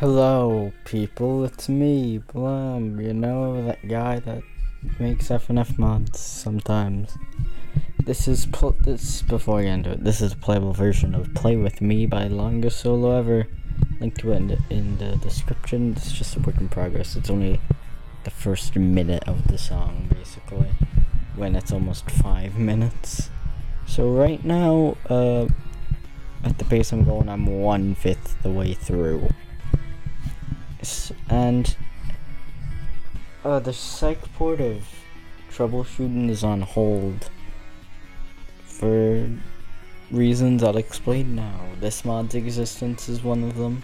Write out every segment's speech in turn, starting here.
Hello, people. It's me, Blam. You know that guy that makes FNF mods sometimes. This is pl- this before I get into it. This is a playable version of "Play with Me" by Longest Solo Ever. Link to it in the, in the description. It's just a work in progress. It's only the first minute of the song, basically, when it's almost five minutes. So right now, uh, at the pace I'm going, I'm one fifth the way through. And uh, the psych port of troubleshooting is on hold for reasons I'll explain now. This mod's existence is one of them.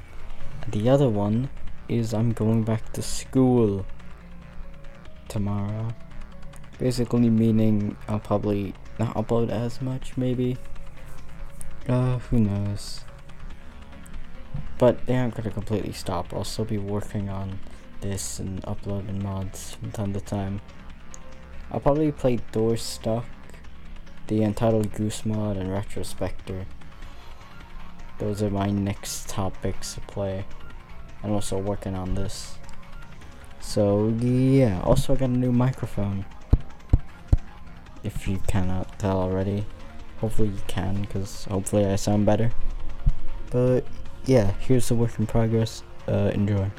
And the other one is I'm going back to school tomorrow. Basically meaning I'll probably not upload as much, maybe. Uh, who knows? But they aren't gonna completely stop. I'll still be working on this and uploading mods from time to time. I'll probably play Doorstuck, the Untitled Goose mod, and Retrospecter. Those are my next topics to play. I'm also working on this. So yeah, also I got a new microphone. If you cannot tell already, hopefully you can, because hopefully I sound better. But yeah, here's the work in progress. Uh, enjoy.